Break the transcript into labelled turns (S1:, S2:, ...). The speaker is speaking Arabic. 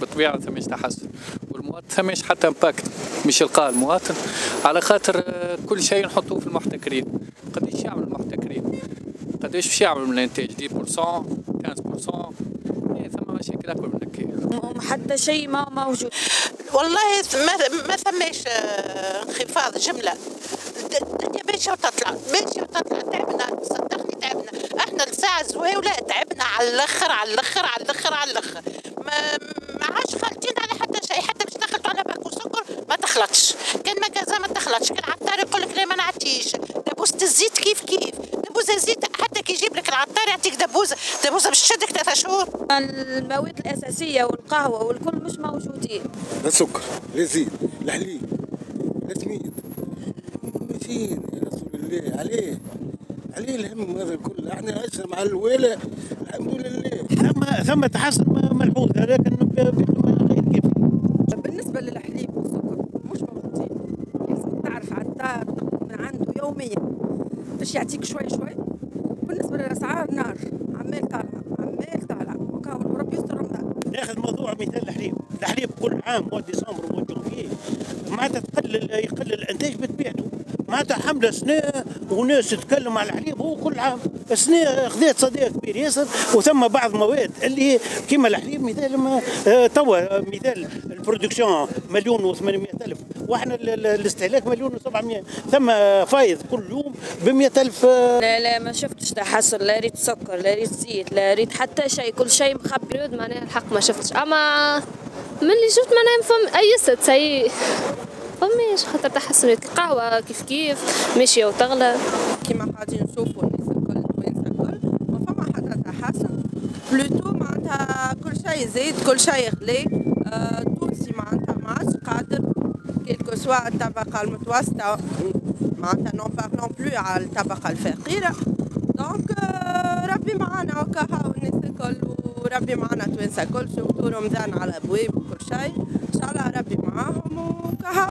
S1: بالطبيعه ثماش تحسن. والمواطن ثماش حتى امباكت مش يلقاه المواطن. على خاطر آه، كل شيء نحطوه في المحتكرين. قداش يعمل المحتكرين؟ قداش باش يعمل من الانتاج 10% 15% إيه، مشاكل أكبر من هكا
S2: حتى شيء ما موجود.
S3: والله ما ما ثماش آه، انخفاض جملة. الدنيا ماشيه وتطلع ماشيه وتطلع تعبنا. صدقني تعبنا. إحنا الساعة الزواوله تعبنا؟ على الأخر على الأخر على الأخر على الأخر ما ما عادش خالطين على حتى شيء حتى باش تخلطوا على باكو سكر ما تخلطش كان تخلطش كان عطار يقول لك لا ما نعطيش. دبوسه الزيت كيف كيف. دبوزه الزيت حتى كي يجيب لك العطار يعطيك دبوزه دبوزه باش تشدك ثلاثة شهور.
S2: المواد الأساسية والقهوة والكل مش موجودين.
S4: لا سكر لا زيت لا حليب لا تميد مسكين يا رسول الله عليه عليه الهم هذا الكل. إحنا عشنا مع الويلة الحمد لله.
S5: ثم ثم تحسن ملحوظ لكن غير كيف
S6: بالنسبة للحليب والسكر مش موجودين لازم تعرف عطار من عنده يوميا باش يعطيك شوي شوي. بالنسبة للأسعار نار عمال طالعة عمال طالعة. وكان وربي يستر رمضان.
S5: ناخذ موضوع مثال الحليب. الحليب كل عام مو ديسمبر مو جونفي. معناتها تقلل يقلل الإنتاج بطبيعته معناتها حملة سنة وناس تتكلم على الحليب هو كل عام. سنه خذات صدى كبير ياسر وثم بعض المواد اللي كيما الحليب مثال ما آه، توا مثال ال production مليون و800 ألف وإحنا ال- ال- الاستهلاك مليون و700 ثم فايض كل يوم ب 100 الف
S2: لا لا ما شفتش تحسن لا ريت سكر لا ريت زيت لا ريت حتى شيء كل شيء مخبي
S7: معناها الحق ما شفتش. أما من اللي شفت معناها فما إيسكو فماش خاطر تحسنت القهوة كيف كيف ماشية وتغلى.
S6: كيما قاعدين نشوفوا الناس الكل التوانسه الكل ما فما تحسن plutôt معناتها كل شيء زيد كل شيء غلي آه، التونسي معناتها ما عادش قادر quel que soit الطبقة المتوسطة معناتها n'en parlons plus على الطبقة الفقيرة. donc آه، ربي معانا وكاها والناس الكل وربي معانا توانسه الكل سورتو رمضان على ابواب وكل شيء. إن شاء الله ربي معاهم وكاها